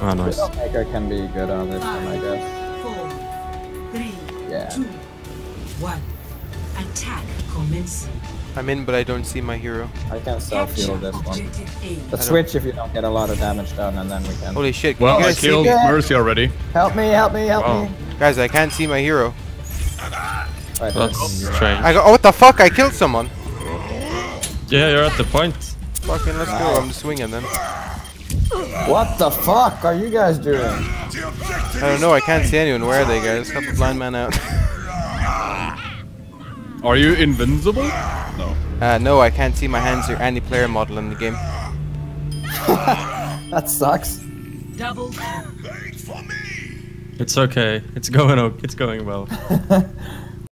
Oh, nice. Maker can be good on this one, I guess. Four, three, Yeah. two, one. Attack commencing. I'm in, but I don't see my hero. I can self heal Capture this one. objective A. But switch if you don't get a lot of damage done, and then we can. Holy shit! Can Well, you I guys see killed me? Mercy already. Help me! Help me! Help Wow. me! Guys, I can't see my hero. Right, That's oh, strange. I go. Oh, what the fuck? I killed someone. Yeah, you're at the point. Fucking let's go. I'm swinging then. What the fuck are you guys doing? I don't know. I can't see anyone. Where are they, guys? Help the blind man out. Are you invincible? No. Uh, no, I can't see my hands or any player model in the game. That sucks. Double It's okay. It's going okay. It's going well.